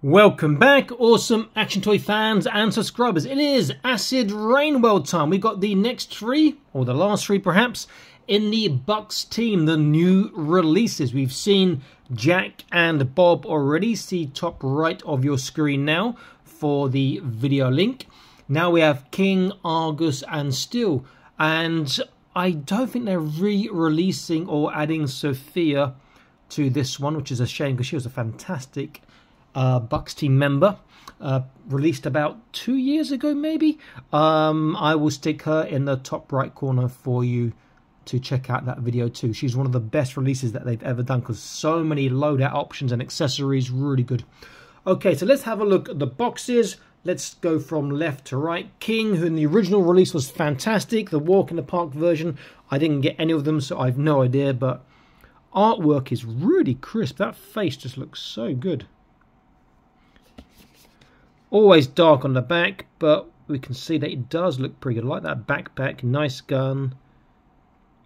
Welcome back, awesome action toy fans and subscribers. It is Acid Rain World time. We've got the next three, or the last three perhaps, in the Bucks team, the new releases. We've seen Jack and Bob already. See top right of your screen now for the video link. Now we have King, Argus, and Steel. And I don't think they're re-releasing or adding Sophia to this one, which is a shame because she was a fantastic uh, Bucks team member. Uh, released about two years ago, maybe. Um, I will stick her in the top right corner for you to check out that video too. She's one of the best releases that they've ever done because so many loadout options and accessories, really good. Okay, so let's have a look at the boxes. Let's go from left to right. King, who in the original release was fantastic. The Walk in the Park version, I didn't get any of them, so I have no idea. But artwork is really crisp. That face just looks so good. Always dark on the back, but we can see that it does look pretty good. I like that backpack, nice gun.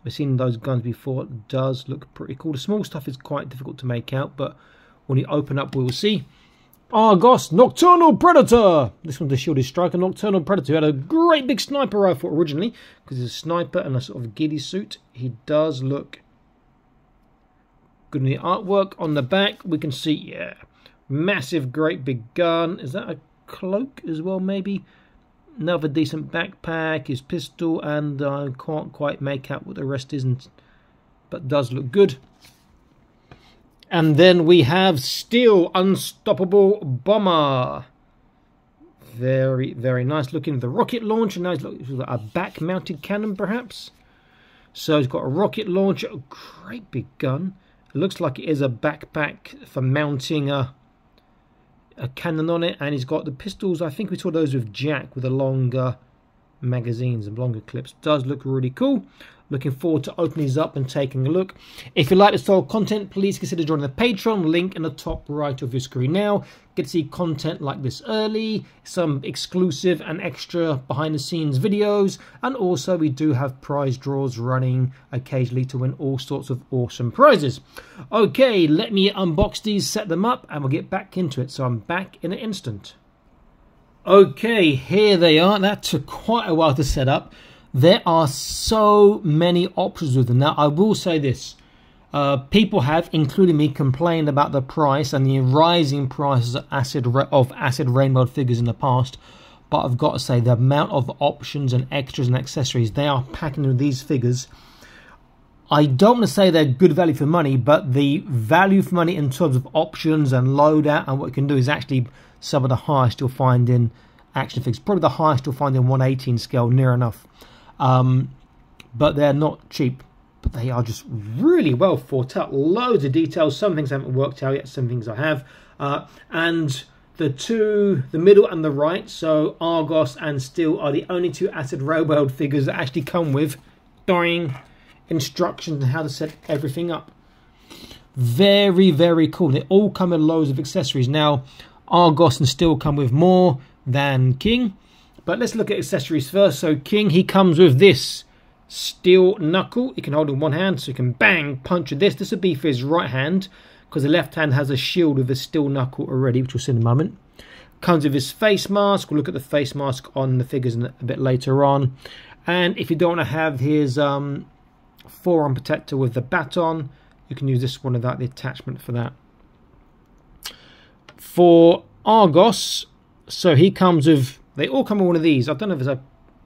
We've seen those guns before. It does look pretty cool. The small stuff is quite difficult to make out, but when you open up, we will see. Argus Nocturnal Predator. This one's the Shielded Striker Nocturnal Predator. He had a great big sniper rifle originally because he's a sniper and a sort of ghillie suit. He does look good in the artwork. On the back, we can see, yeah, massive, great big gun. Is that a cloak as well, maybe? Another decent backpack, his pistol, and I can't quite make out what the rest isn't, but does look good. And then we have Steel Unstoppable Bomber. Very, very nice looking. The rocket launcher. Nice look. A back mounted cannon, perhaps. So he's got a rocket launcher. A great big gun. It looks like it is a backpack for mounting a, a cannon on it. And he's got the pistols. I think we saw those with Jack with the longer magazines and longer clips. Does look really cool. Looking forward to opening these up and taking a look. If you like this style content, please consider joining the Patreon link in the top right of your screen now. Get to see content like this early, some exclusive and extra behind the scenes videos, and also we do have prize draws running occasionally to win all sorts of awesome prizes. Okay, let me unbox these, set them up, and we'll get back into it. So I'm back in an instant. Okay, here they are. That took quite a while to set up. There are so many options with them. Now, I will say this. Uh, people have, including me, complained about the price and the rising prices of acid, of Acid Rain World figures in the past. But I've got to say, the amount of options and extras and accessories they are packing into these figures, I don't want to say they're good value for money, but the value for money in terms of options and loadout and what you can do is actually some of the highest you'll find in action figures. Probably the highest you'll find in 118 scale, near enough. Um, but they're not cheap. But they are just really well thought out. Loads of details. Some things haven't worked out yet. Some things I have. Uh, and the two, the middle and the right, so Argus and Steel, are the only two Acid Rain World figures that actually come with dying instructions on how to set everything up. Very, very cool. They all come with loads of accessories. Now, Argus and Steel come with more than King. But let's look at accessories first. So King, he comes with this steel knuckle. He can hold in one hand, so he can bang, punch with this. This would be for his right hand, because the left hand has a shield with a steel knuckle already, which we'll see in a moment. Comes with his face mask. We'll look at the face mask on the figures a bit later on. And if you don't want to have his um, forearm protector with the baton, you can use this one without the attachment for that. For Argus, so he comes with they all come in one of these. I don't know if there's a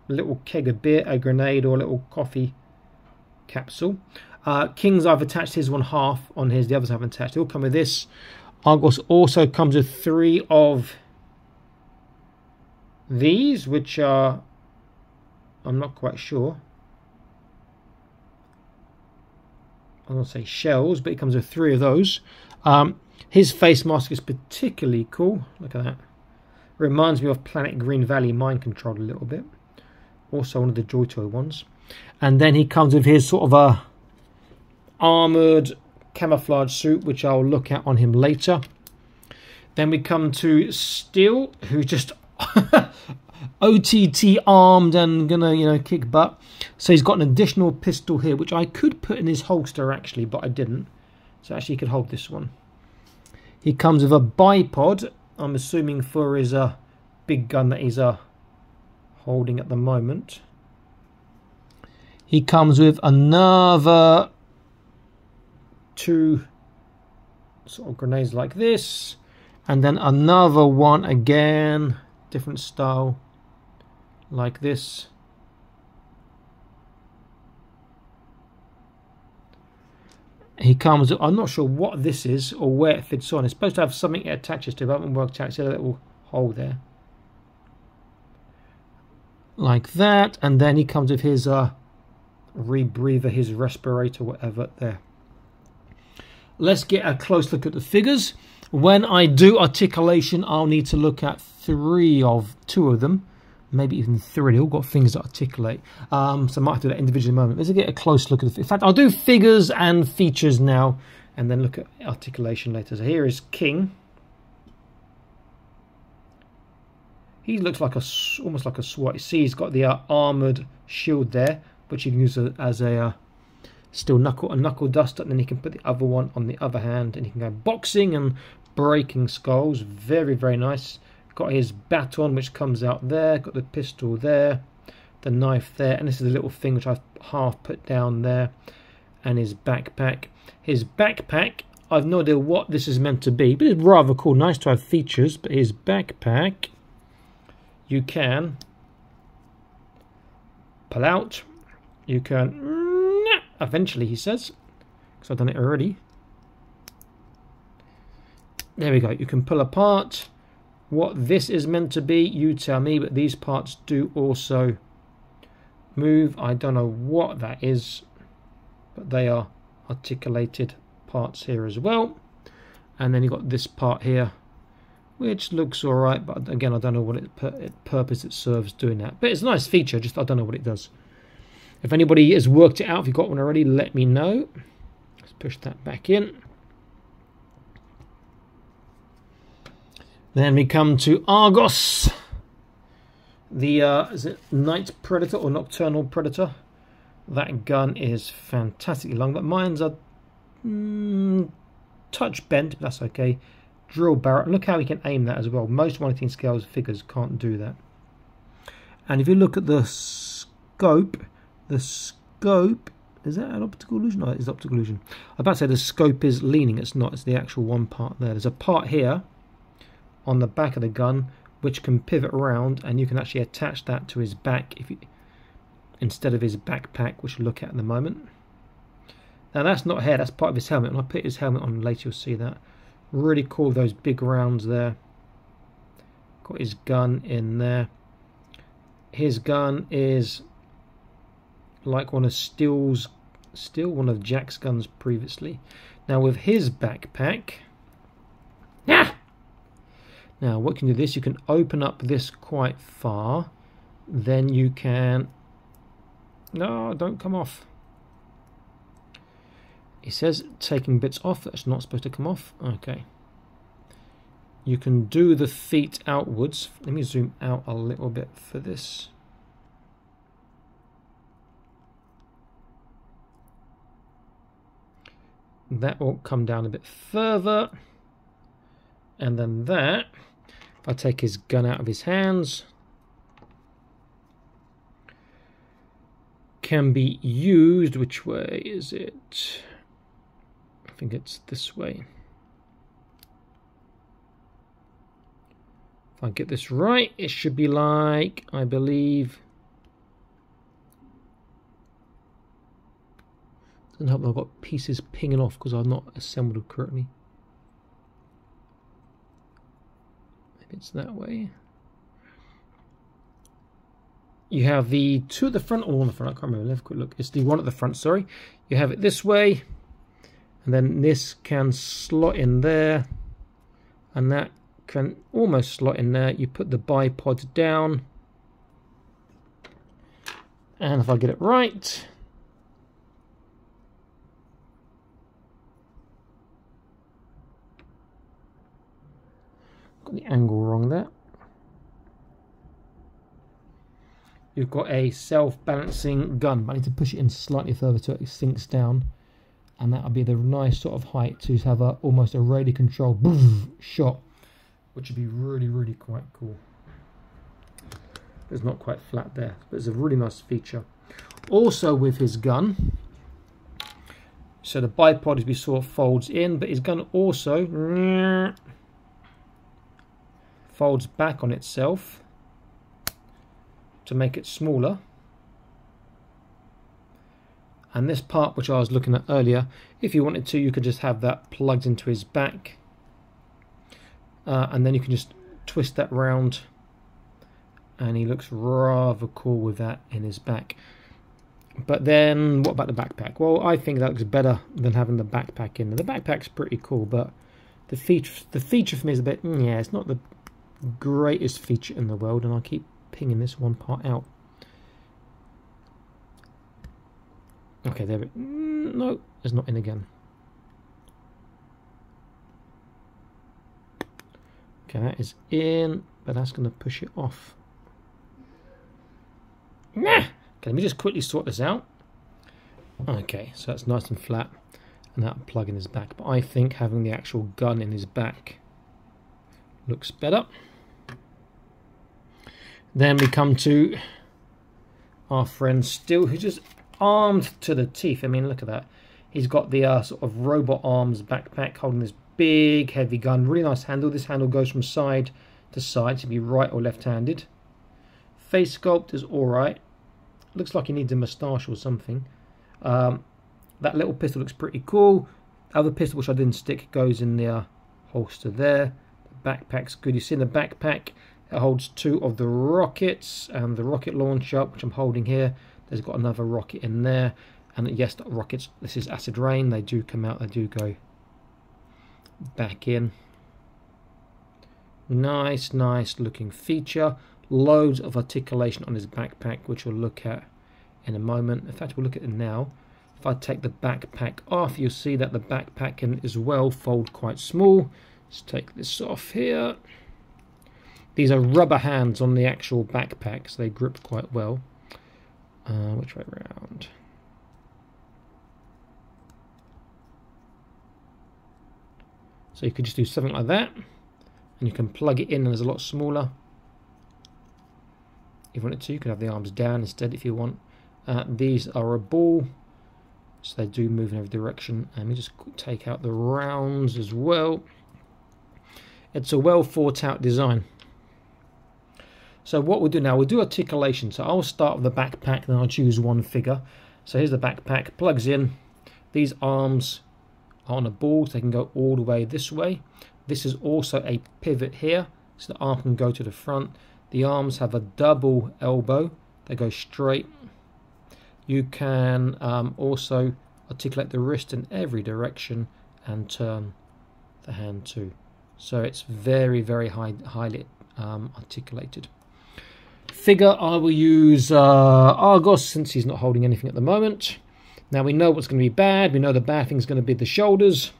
little keg of beer, a grenade, or a little coffee capsule. Uh, Kings, I've attached his one half on his, the others haven't attached. They all come with this. Argus also comes with three of these, which are, I'm not quite sure. I don't say shells, but it comes with three of those. Um, his face mask is particularly cool. Look at that. Reminds me of Planet Green Valley Mind Control a little bit. Also one of the Joy Toy ones. And then he comes with his sort of a armoured camouflage suit, which I'll look at on him later. Then we come to Steel, who's just OTT armed and gonna, you know, kick butt. So he's got an additional pistol here, which I could put in his holster actually, but I didn't. So actually he could hold this one. He comes with a bipod I'm assuming for his uh, big gun that he's uh, holding at the moment. He comes with another two sort of grenades like this and then another one again different style like this he comes I'm not sure what this is or where it fits on. It's supposed to have something it attaches to but I haven't worked out it's a little hole there. Like that and then he comes with his uh rebreather his respirator whatever there. Let's get a close look at the figures. When I do articulation I'll need to look at three of two of them maybe even three. They've all got things that articulate. Um, so I might have to do that individually in a moment. Let's get a close look at the. In fact, I'll do figures and features now, and then look at articulation later. So here is King. He looks like a almost like a SWAT. You see, he's got the uh, armored shield there, which you can use as a uh, steel knuckle a knuckle duster, and then you can put the other one on the other hand, and you can go boxing and breaking skulls. Very very nice. Got his baton, which comes out there. Got the pistol there. The knife there. And this is a little thing which I've half put down there. And his backpack. His backpack, I've no idea what this is meant to be. But it's rather cool. Nice to have features. But his backpack, you can pull out. You can... Eventually, he says. Because I've done it already. There we go. You can pull apart what this is meant to be, you tell me, but these parts do also move. I don't know what that is, but they are articulated parts here as well. And then you've got this part here, which looks alright, but again, I don't know what it, it purpose it serves doing that. But it's a nice feature, just I don't know what it does. If anybody has worked it out, if you've got one already, let me know. Let's push that back in. Then we come to Argus, the uh, is it night predator or nocturnal predator. That gun is fantastically long, but mine's a mm, touch bent, but that's okay. Drill barrel. Look how we can aim that as well. Most 118 scales figures can't do that. And if you look at the scope, the scope is that an optical illusion? No, it's optical illusion. I'm about to say the scope is leaning. It's not. It's the actual one part there. There's a part here on the back of the gun which can pivot around and you can actually attach that to his back if you, instead of his backpack which we'll look at in the moment. Now that's not hair, that's part of his helmet. When I'll put his helmet on later you'll see that. Really cool those big rounds there. Got his gun in there. His gun is like one of Steel's, still one of Jack's guns previously. Now with his backpack, now what can you do this? You can open up this quite far. Then you can... No, don't come off. It says taking bits off. That's not supposed to come off. Okay. You can do the feet outwards. Let me zoom out a little bit for this. That will come down a bit further. And then that I take his gun out of his hands, can be used, which way is it? I think it's this way. If I get this right, it should be like, I believe, doesn't help that I've got pieces pinging off because I've not assembled correctly. It's that way. You have the two at the front, or on the front, I can't remember, have a quick look. It's the one at the front, sorry. You have it this way, and then this can slot in there, and that can almost slot in there. You put the bipod down, and if I get it right, the angle wrong there. You've got a self-balancing gun, I need to push it in slightly further so it sinks down. And that'll be the nice sort of height to have a almost a radio control shot which would be really, really quite cool. It's not quite flat there, but it's a really nice feature. Also with his gun, so the bipod, as we saw, folds in, but his gun also folds back on itself to make it smaller. And this part, which I was looking at earlier, if you wanted to, you could just have that plugged into his back. Uh, and then you can just twist that round and he looks rather cool with that in his back. But then, what about the backpack? Well, I think that looks better than having the backpack in. The backpack's pretty cool, but the feature, the feature for me is a bit, mm, yeah, it's not the greatest feature in the world, and I keep pinging this one part out. Okay, there. It, mm, no, it's not in again. Okay, that is in, but that's going to push it off. Nah! Okay, let me just quickly sort this out. Okay, so that's nice and flat, and that plug in his back. But I think having the actual gun in his back looks better. Then we come to our friend Steel, who's just armed to the teeth. I mean, look at that. He's got the uh, sort of robot arms backpack holding this big heavy gun. Really nice handle. This handle goes from side to side to be right or left-handed. Face sculpt is alright. Looks like he needs a moustache or something. Um, that little pistol looks pretty cool. Other pistol, which I didn't stick, goes in the uh, holster there. Backpack's good. You see in the backpack, it holds two of the rockets and the rocket launcher, which I'm holding here. There's got another rocket in there. And yes, rockets, this is acid rain. They do come out, they do go back in. Nice, nice looking feature loads of articulation on his backpack which we'll look at in a moment in fact we'll look at it now if I take the backpack off you'll see that the backpack can as well fold quite small let's take this off here these are rubber hands on the actual backpack so they grip quite well uh, which way around so you could just do something like that and you can plug it in and it's a lot smaller if you wanted to. You could have the arms down instead if you want. Uh, these are a ball, so they do move in every direction. And we just take out the rounds as well. It's a well thought out design. So what we'll do now, we'll do articulation. So I'll start with the backpack, then I'll choose one figure. So here's the backpack, plugs in. These arms are on a ball, so they can go all the way this way. This is also a pivot here, so the arm can go to the front. The arms have a double elbow. They go straight. You can um, also articulate the wrist in every direction and turn the hand too. So it's very, very high, highly um, articulated. Figure, I will use uh, Argus since he's not holding anything at the moment. Now we know what's going to be bad. We know the bad thing is going to be the shoulders.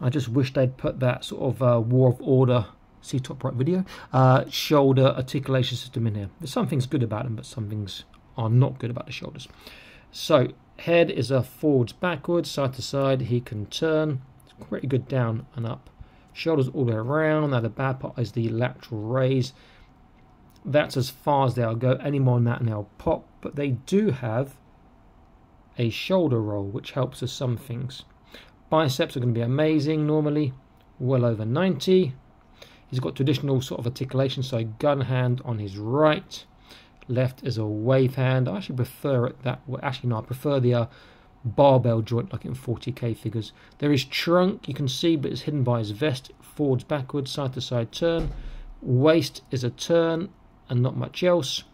I just wish they'd put that sort of uh, War of Order see top right video, uh, shoulder articulation system in here. There's some things good about them, but some things are not good about the shoulders. So head is a forwards, backwards, side to side. He can turn. Pretty good down and up. Shoulders all the way around. Now the bad part is the lateral raise. That's as far as they'll go. Any more than that and they'll pop. But they do have a shoulder roll, which helps us some things. Biceps are going to be amazing normally. Well over 90. He's got traditional sort of articulation, so gun hand on his right. Left is a wave hand. I actually prefer it that way. Actually, no, I prefer the uh, barbell joint like in 40k figures. There is trunk, you can see, but it's hidden by his vest. Forwards, backwards, side to side turn. Waist is a turn and not much else.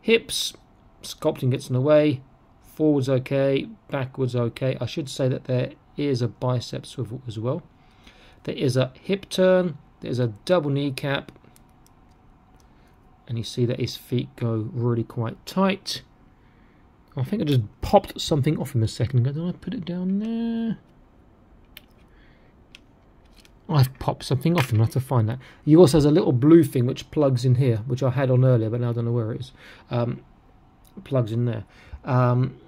Hips, sculpting gets in the way. Forwards okay, backwards okay. I should say that there is a bicep swivel as well. There is a hip turn, there's a double kneecap. And you see that his feet go really quite tight. I think I just popped something off him a second ago. Did I put it down there? I've popped something off him. I have to find that. He also has a little blue thing which plugs in here, which I had on earlier, but now I don't know where it is. Um, plugs in there. Um,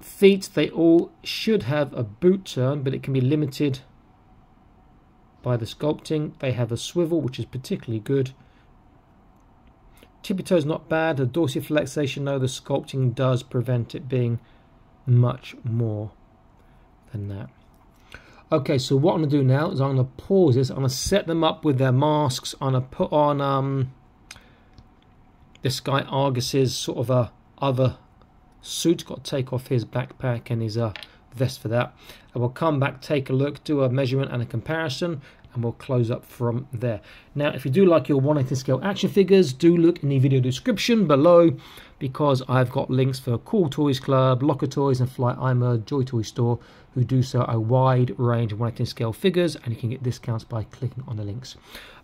feet, they all should have a boot turn, but it can be limited by the sculpting. They have a swivel, which is particularly good. Tippy toe is not bad. The dorsiflexation, though, the sculpting does prevent it being much more than that. Okay, so what I'm going to do now is I'm going to pause this. I'm going to set them up with their masks. I'm going to put on um, this guy Argus's sort of a other suit. Got to take off his backpack and his uh, vest for that. And we'll come back, take a look, do a measurement and a comparison, and we'll close up from there. Now, if you do like your 118 scale action figures, do look in the video description below because I've got links for Cool Toys Club, Locker Toys, and Flyima Joy Toy Store who do sell a wide range of 118 scale figures, and you can get discounts by clicking on the links.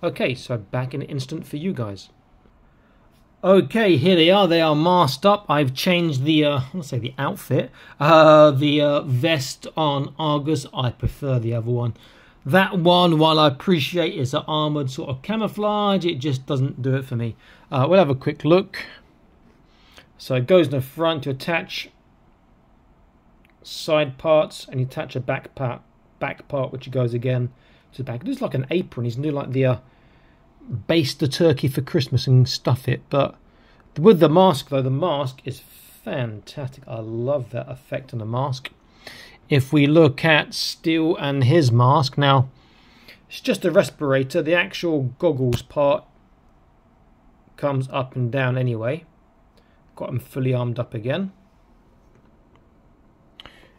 Okay, so back in an instant for you guys. Okay, here they are. They are masked up. I've changed the, uh, let's say the outfit. Uh, the uh, vest on Argus. I prefer the other one. That one, while I appreciate it's an armoured sort of camouflage, it just doesn't do it for me. Uh, we'll have a quick look. So it goes in the front to attach side parts and you attach a back part, back part which goes again to the back. It looks like an apron. He's new like the uh, baste the turkey for Christmas and stuff it. But with the mask though, the mask is fantastic. I love that effect on the mask. If we look at Steel and his mask now, it's just a respirator. The actual goggles part comes up and down anyway. Got him fully armed up again.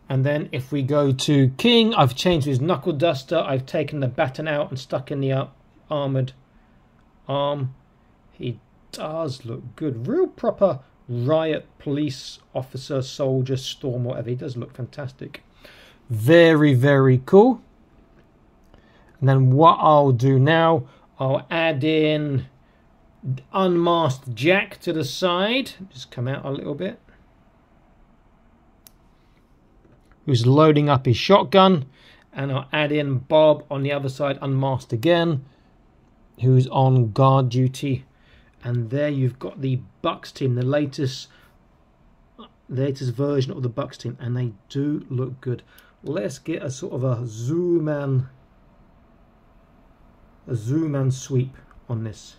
And then if we go to King, I've changed his knuckle duster. I've taken the baton out and stuck in the uh, armoured arm. He does look good. Real proper riot police officer, soldier, storm, whatever. He does look fantastic. Very, very cool. And then what I'll do now, I'll add in unmasked Jack to the side. Just come out a little bit. Who's loading up his shotgun. And I'll add in Bob on the other side, unmasked again, who's on guard duty. And there you've got the Bucks team, the latest latest version of the Bucks team, and they do look good. Let's get a sort of a zoom and a zoom and sweep on this.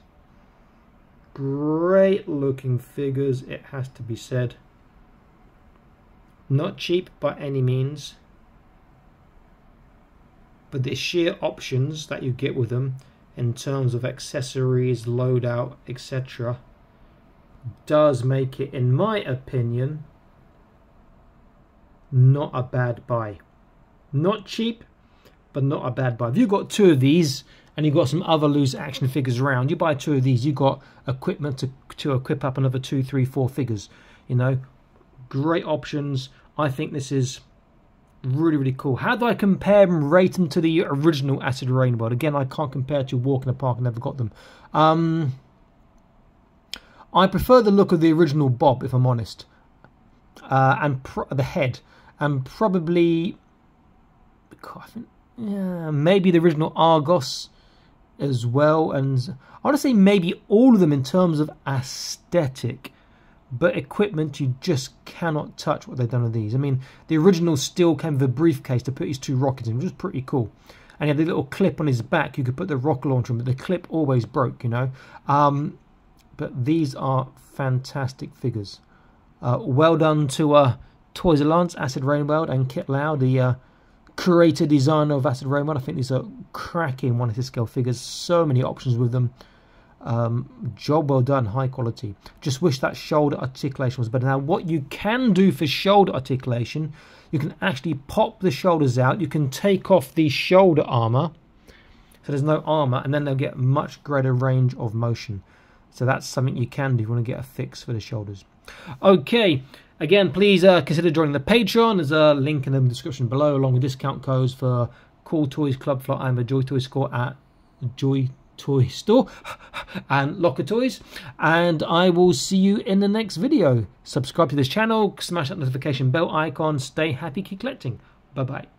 Great looking figures, it has to be said. Not cheap by any means, but the sheer options that you get with them in terms of accessories, loadout, etc., does make it, in my opinion, not a bad buy. Not cheap, but not a bad buy. If you've got two of these and you've got some other loose action figures around, you buy two of these, you've got equipment to, to equip up another two, three, four figures. You know, great options. I think this is really, really cool. How do I compare and rate them to the original Acid Rain World? Again, I can't compare to Walk in the Park. I never got them. Um, I prefer the look of the original Bob, if I'm honest, uh, and the head, and probably, I think, yeah, maybe the original Argus as well. And I want to say maybe all of them in terms of aesthetic but equipment you just cannot touch what they've done with these. I mean, the original Steel came with a briefcase to put his two rockets in, which was pretty cool. And he had the little clip on his back, you could put the rocket launcher in, but the clip always broke, you know. Um, but these are fantastic figures. Uh, well done to uh, Toys Alliance, Acid Rain World, and Kit Lau, the uh, creator designer of Acid Rain World. I think these are cracking one of his scale figures. So many options with them. Um, job well done, high quality. Just wish that shoulder articulation was better. Now, what you can do for shoulder articulation, you can actually pop the shoulders out. You can take off the shoulder armor, so there's no armor, and then they'll get much greater range of motion. So that's something you can do if you want to get a fix for the shoulders. Okay, again, please uh, consider joining the Patreon. There's a link in the description below, along with discount codes for Cool Toys Club Fly and the Joy Toy Score at Joy toy store and locker toys. And i will see you in the next video. Subscribe to this channel smash that notification bell icon stay happy keep collecting. Bye bye